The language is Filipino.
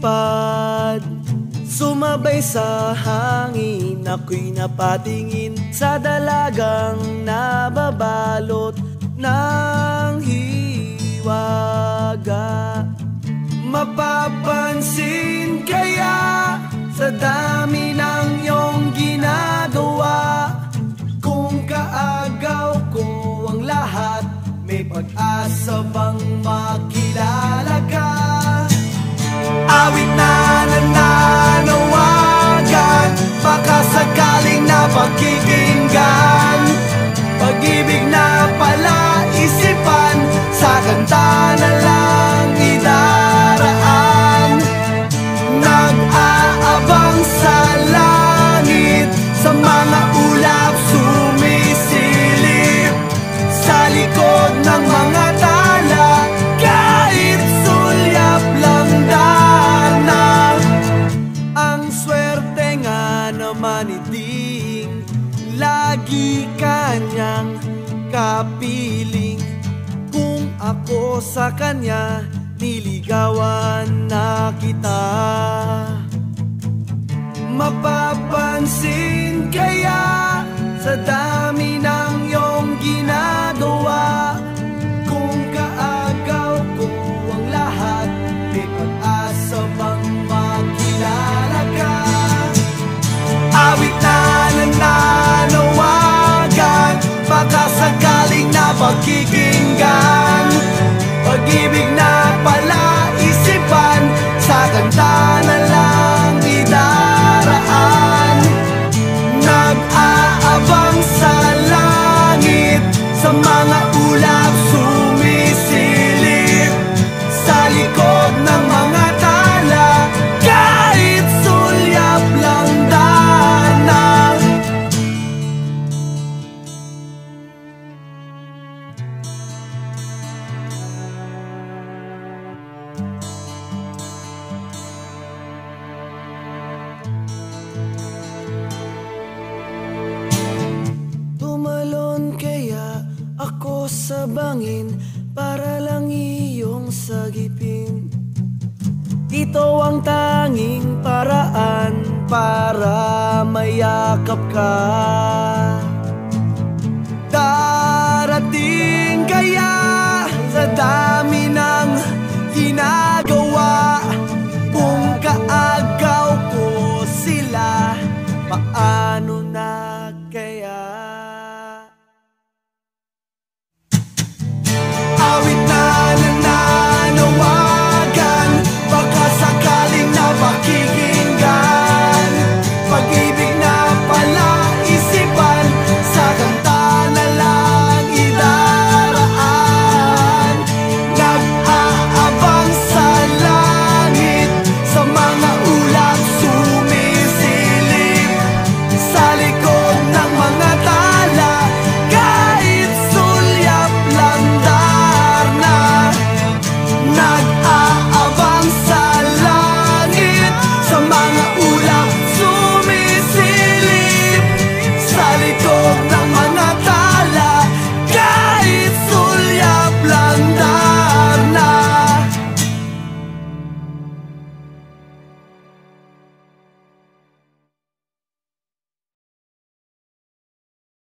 lumipad. Sumabay sa hangin Ako'y napatingin Sa dalagang nababalot Ng hiwaga. Mapapansin kaya Sa dami Awit na naman iting Lagi kanyang kapiling. Kung ako sa kanya Niligawan na kita. Mapapansin kaya Sa dami Pag-ibig na sa bangin Para lang iyong sagipin. Ito ang tanging paraan Para mayakap ka